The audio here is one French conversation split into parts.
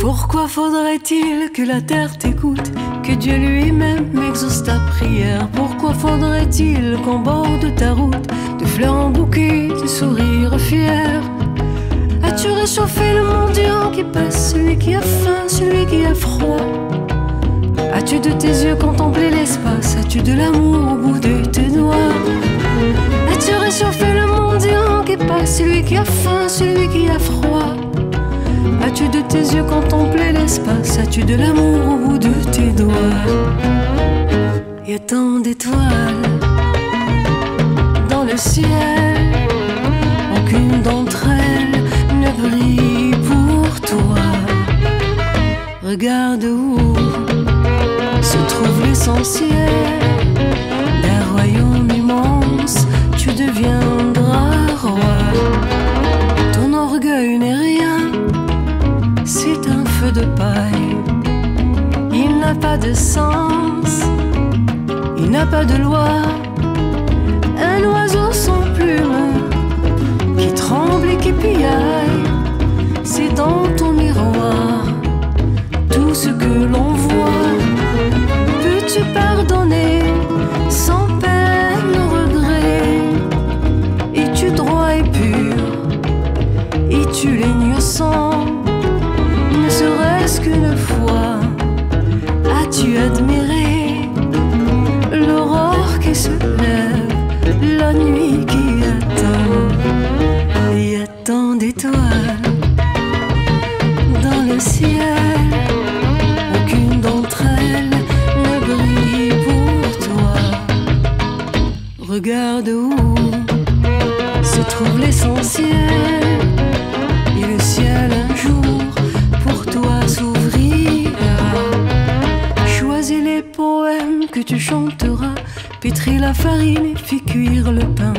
Pourquoi faudrait-il que la terre t'écoute, que Dieu lui-même exauce ta prière? Pourquoi faudrait-il qu'en bord de ta route, fleurs en bouquet, de sourires fiers As-tu réchauffé le mendiant qui passe, celui qui a faim, celui qui a froid? As-tu de tes yeux contemplé l'espace? As-tu de l'amour au bout de tes doigts? As-tu réchauffé le mendiant qui passe, celui qui a faim, celui qui a froid? As-tu de tes yeux contemplé l'espace? As-tu de l'amour au bout de tes doigts? Y a tant d'étoiles le ciel, aucune d'entre elles ne brille pour toi. Regarde où se trouve l'essentiel d'un royaume immense, tu deviendras roi. Ton orgueil n'est rien c'est un feu de paille. Il n'a pas de sens, il n'a pas de loi. Qui piaille. C'est dans ton miroir tout ce que l'on voit. Peux-tu pardonner sans peine ou regret? Es-tu droit et pur? Es-tu l'innocent? ne serait-ce qu'une fois, as-tu admiré l'aurore qui se lève, la nuit qui attend Tant d'étoiles dans le ciel, aucune d'entre elles ne brille pour toi. Regarde où se trouve l'essentiel et le ciel un jour pour toi s'ouvrira. Choisis les poèmes que tu chanteras, pétris la farine et fais cuire le pain.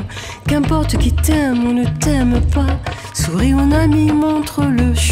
Qu'importe qui t'aime ou ne t'aime pas, souris mon ami, montre le chemin.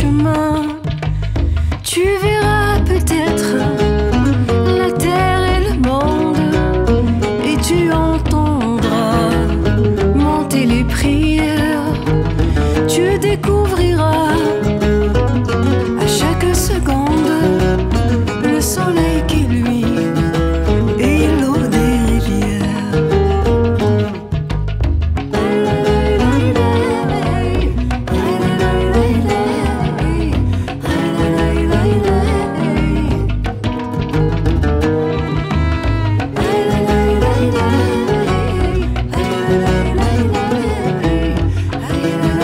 you.